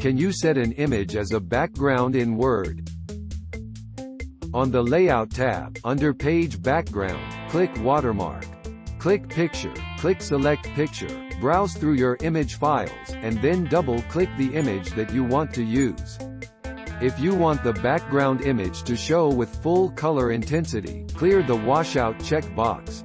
Can you set an image as a background in Word? On the Layout tab, under Page Background, click Watermark. Click Picture, click Select Picture, browse through your image files, and then double-click the image that you want to use. If you want the background image to show with full color intensity, clear the Washout checkbox.